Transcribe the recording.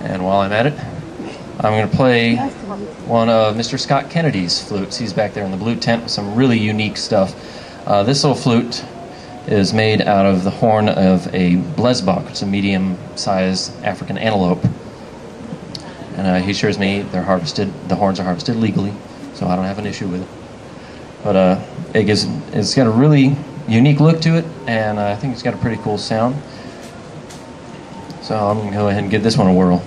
And while I'm at it, I'm going to play one of Mr. Scott Kennedy's flutes. He's back there in the blue tent with some really unique stuff. Uh, this little flute is made out of the horn of a blesbok. It's a medium-sized African antelope. And uh, he assures me they're harvested. The horns are harvested legally, so I don't have an issue with it. But uh, it gives, it's got a really unique look to it, and uh, I think it's got a pretty cool sound. So I'm going to go ahead and give this one a whirl.